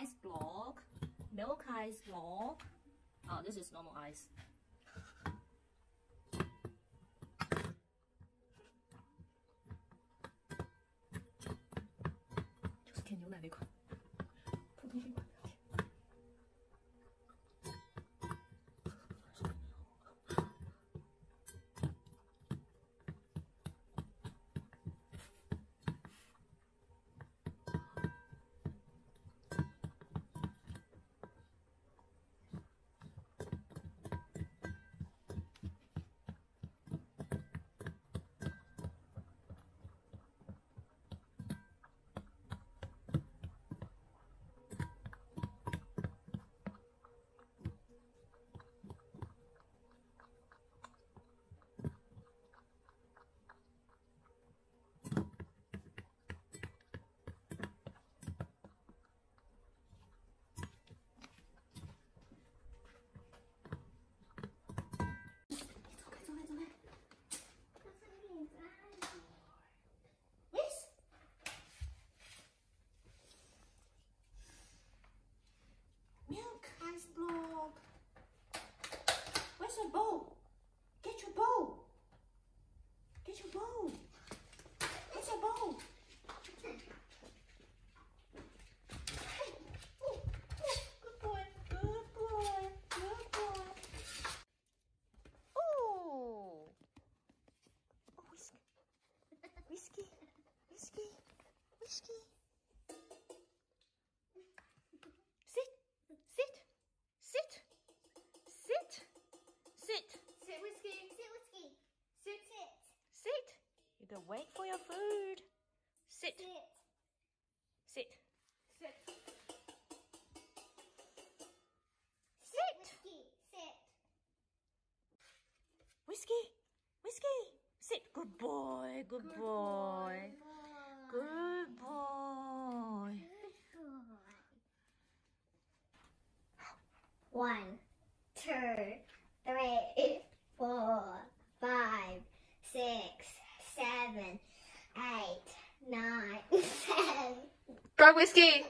Ice block, milk ice block. Oh, this is normal ice. Wait for your food. Sit. Sit. Sit. Sit. Sit. Whiskey. Sit. Whiskey. Whiskey. Sit. Good boy, good boy. Good boy. Good, boy. Good boy. One, two, three, four, five, six, seven, eight, nine, ten. Go, Whiskey.